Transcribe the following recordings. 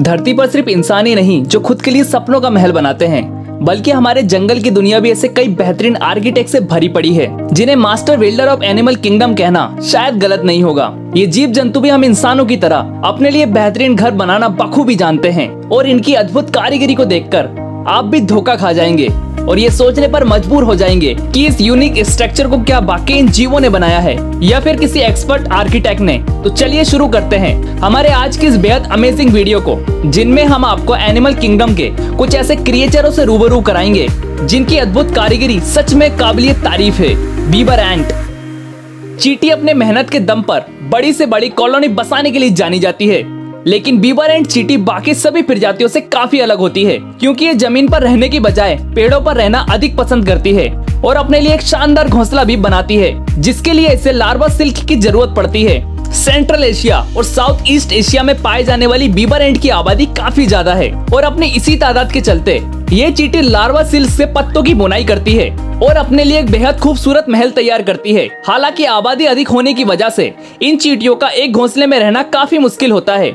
धरती पर सिर्फ़ इंसान ही नहीं, जो खुद के लिए सपनों का महल बनाते हैं। बल्कि हमारे जंगल की दुनिया भी ऐसे कई बेहतरीन आर्किटेक्ट से भरी पड़ी है, जिन्हें master builder of animal kingdom कहना शायद गलत नहीं होगा। ये जीव जंतु भी हम इंसानों की तरह अपने लिए बेहतरीन घर बनाना बखूबी जानते हैं, और इनकी अद्भुत कारीगरी को देखकर आप भी धोखा खा जाएँगे और ये सोचने पर मजबूर हो जाएँगे कि इस यूनिक स्ट्रक्चर को क्या बाकी इन जीवों ने बनाया है या फिर किसी एक्सपर्ट आर्किटेक्ट ने। तो चलिए शुरू करते हैं हमारे आज की इस बेहद अमेजिंग वीडियो को, जिनमें हम आपको एनिमल किंगडम के कुछ ऐसे क्रिएचरों से रूबरू कराएँगे, जिनकी अद्भुत कारीगरी सच में काबिलियत तारीफ़ है। बीबर एंट चीटी अपने मेहनत के दम पर बड़ी से बड़ी कॉलोनी बसाने के लिए जानी जाती है। लेकिन बीबर एंड चीटी बाकी सभी प्रजातियों से काफ़ी अलग होती है, क्योंकि ये ज़मीन पर रहने की बजाय पेड़ों पर रहना अधिक पसंद करती है और अपने लिए एक शानदार घोंसला भी बनाती है, जिसके लिए इसे लार्वा सिल्क की ज़रूरत पड़ती है। सेंट्रल एशिया और साउथ ईस्ट एशिया में पाए जाने वाली बीबर एंड की आबादी काफ़ी ज़्यादा है और अपने इसी तादाद के चलते ये चीटी लार्वा सिल्क से पत्तों की बुनाई करती है और अपने लिए एक बेहद खूबसूरत महल तैयार करती है। हालाँकि आबादी अधिक होने की वजह से इन चीटियों का एक घोंसले में रहना काफ़ी मुश्किल होता है।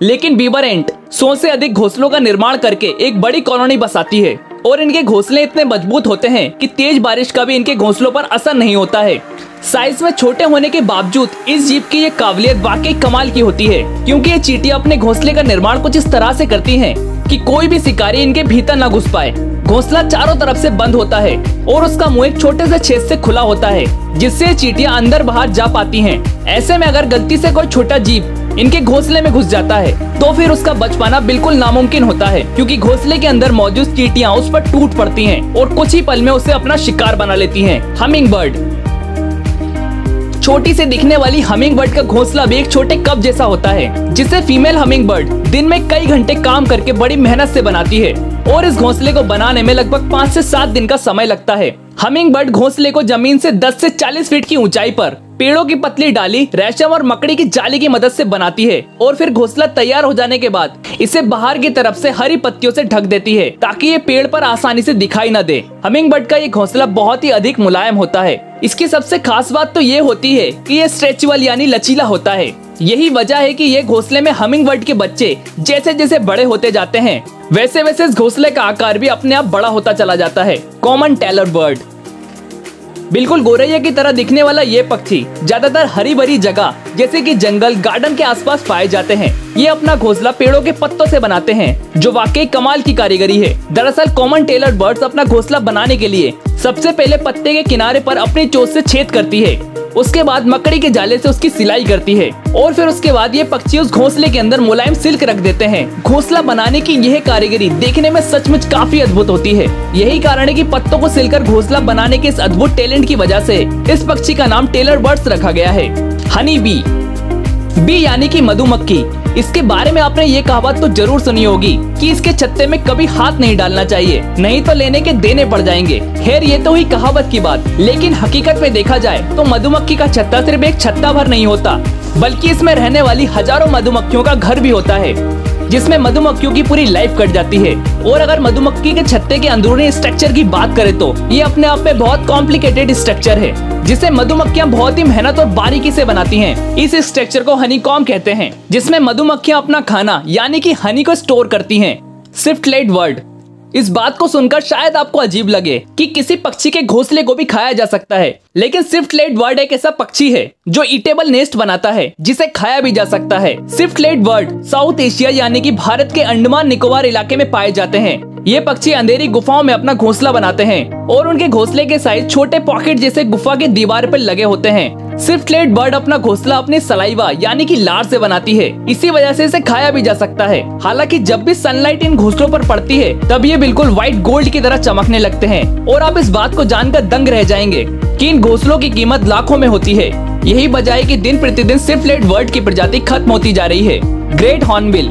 लेकिन बीबर एंट सौ से अधिक घोंसलों का निर्माण करके एक बड़ी कॉलोनी बसाती है। और इनके घोंसले इतने मज़बूत होते हैं कि तेज बारिश का भी इनके घोंसलों पर असर नहीं होता है। साइज़ में छोटे होने के बावजूद इस जीप की ये काबिलियत वाकई कमाल की होती है, क्योंकि ये चीटियाँ अपने घोंसले का निर्माण कुछ इस तरह से करती हैं कि कोई भी शिकारी इनके भीतर न घुस पाए। घोंसला चारों तरफ़ से बंद होता है और उसका मुँह एक छोटे से छेद से खुला होता है, जिससे चीटियाँ अंदर बाहर जा पाती हैं। ऐसे में अगर गलती से कोई छोटा जीव इनके घोंसले में घुस जाता है तो फिर उसका बच पाना बिल्कुल नामुमकिन होता है, क्योंकि घोंसले के अंदर मौजूद चीटियाँ उस पर टूट पड़ती हैं और कुछ ही पल में उसे अपना शिकार बना लेती हैं। हमिंग बर्ड छोटी से दिखने वाली हमिंग बर्ड का घोंसला भी एक छोटे कप जैसा होता है, जिसे फीमेल हमिंग बर्ड दिन में कई घंटे काम करके बड़ी मेहनत से बनाती है, और इस घोंसले को बनाने में लगभग पाँच से सात दिन का समय लगता है हमिंग बर्ड घोंसले को ज़मीन से 10 से 40 फीट की ऊंचाई पर पेड़ों की पतली डाली रेशम और मकड़ी की जाली की मदद से बनाती है और फिर घोसला तैयार हो जाने के बाद इसे बाहर की तरफ़ से हरी पत्तियों से ढक देती है ताकि ये पेड़ पर आसानी से दिखाई न दे। हमिंग बर्ड का ये घोंसला बहुत ही अधिक मुलायम होता है। इसकी सबसे खास बात तो ये होती है कि ये स्ट्रेचबल यानी लचीला होता है। यही वजह है कि ये घोंसले में हमिंग बर्ड के बच्चे जैसे जैसे बड़े होते जाते हैं, वैसे वैसे इस घोंसले का आकार भी अपने आप बड़ा होता चला जाता है। कॉमन टेलर बर्ड बिल्कुल गोरैया की तरह दिखने वाला ये पक्षी ज़्यादातर हरी भरी जगह, जैसे कि जंगल, गार्डन के आसपास पाए जाते हैं। ये अपना घोंसला पेड़ों के पत्तों से बनाते हैं, जो वाकई कमाल की कारीगरी है। दरअसल कॉमन टेलर बर्ड्स अपना घोंसला बनाने के लिए सबसे पहले पत्ते के किनारे पर अपनी चोट से छेद करती है। उसके बाद मकड़ी के जाले से उसकी सिलाई करती है। और फिर उसके बाद ये पक्षी उस घोंसले के अंदर मुलायम सिल्क रख देते हैं। घोंसला बनाने की यह कारीगरी देखने में सचमुच काफ़ी अद्भुत होती है। यही कारण है कि पत्तों को सिलकर घोंसला बनाने के इस अद्भुत टैलेंट की वजह से इस पक्षी का नाम टेलर बर्ड्स रखा गया है। Honey bee. बी यानी कि मधुमक्खी। इसके बारे में आपने ये कहावत तो ज़रूर सुनी होगी कि इसके छत्ते में कभी हाथ नहीं डालना चाहिए, नहीं तो लेने के देने पड़ जाएँगे। खैर, ये तो ही कहावत की बात। लेकिन हकीकत में देखा जाए तो मधुमक्खी का छत्ता सिर्फ़ एक छत्ता भर नहीं होता, बल्कि इसमें रहने वाली हज़ारों मधुमक्खियों का घर भी होता है। जिसमें मधुमक्खियों की पूरी लाइफ कट जाती है और अगर मधुमक्खी के छत्ते के अंदरूनी स्ट्रक्चर की बात करें तो ये अपने आप में बहुत कॉम्प्लिकेटेड स्ट्रक्चर है, जिसे मधुमक्खियाँ बहुत ही मेहनत और बारीकी से बनाती हैं। इस स्ट्रक्चर को हनी कॉम कहते हैं, जिसमें मधुमक्खियाँ अपना खाना, यानी कि हनी को स्टोर करती हैं। स्विफ्ट लेट वर्ड इस बात को सुनकर शायद आपको अजीब लगे कि किसी पक्षी के घोंसले को भी खाया जा सकता है लेकिन स्विफ्ट लेट वर्ड एक ऐसा पक्षी है जो ईटेबल नेस्ट बनाता है, जिसे खाया भी जा सकता है। Swiftlet word south Asia यानी कि भारत के अंडमान निकोबार इलाके में पाए जाते हैं। ये पक्षी अंधेरी गुफाओं में अपना घोंसला बनाते हैं और उनके घोंसले के साइज़ छोटे पॉकेट जैसे गुफा के दीवार पर लगे होते हैं। सिर्फ़ लेट बर्ड अपना घोंसला अपनी सलाइवा यानी कि लार से बनाती है। इसी वजह से इसे खाया भी जा सकता है। हालाँकि जब भी सनलाइट इन घोंसलों पर पड़ती है, तब ये बिल्कुल व्हाइट गोल्ड की तरह चमकने लगते हैं। और आप इस बात को जानकर दंग रह जाएँगे कि इन घोंसलों की कीमत लाखों में होती है। यही है कि दिन प्रतिदिन सिर्फ़ वर्ड की प्रजाति खत्म होती जा रही है। ग्रेट हॉर्नबिल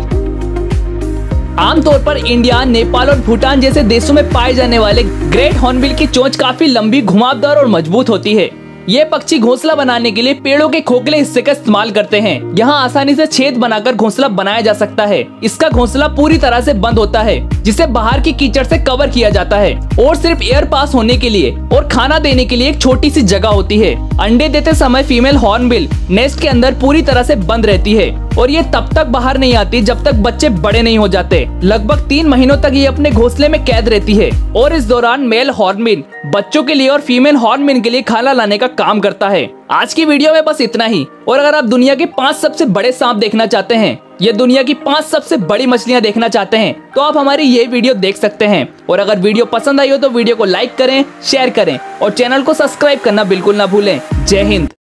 आमतौर पर इंडिया, नेपाल और भूटान जैसे देशों में पाए जाने वाले ग्रेट हॉर्नबिल की चोंच काफ़ी लंबी, घुमावदार और मज़बूत होती है। ये पक्षी घोंसला बनाने के लिए पेड़ों के खोखले हिस्से का इस्तेमाल करते हैं। यहाँ आसानी से छेद बनाकर घोंसला बनाया जा सकता है। इसका घोंसला पूरी तरह से बंद होता है। जिसे बाहर की कीचड़ से कवर किया जाता है। और सिर्फ़ एयर पास होने के लिए और खाना देने के लिए एक छोटी सी जगह होती है। अंडे देते समय फीमेल हॉर्नबिल नेस्ट के अंदर पूरी तरह से बंद रहती है। और ये तब तक बाहर नहीं आती जब तक बच्चे बड़े नहीं हो जाते। लगभग तीन महीनों तक ये अपने घोंसले में कैद रहती है। और इस दौरान मेल हॉर्नबिन बच्चों के लिए और फीमेल हॉर्नबिन के लिए खाना लाने का काम करता है। आज की वीडियो में बस इतना ही। और अगर आप दुनिया के पाँच सबसे बड़े सांप देखना चाहते हैं, या दुनिया की पाँच सबसे बड़ी मछलियाँ देखना चाहते हैं तो आप हमारी ये वीडियो देख सकते हैं। और अगर वीडियो पसंद आई हो तो वीडियो को लाइक करें, शेयर करें, और चैनल को सब्सक्राइब करना बिल्कुल ना भूलें। जय हिंद।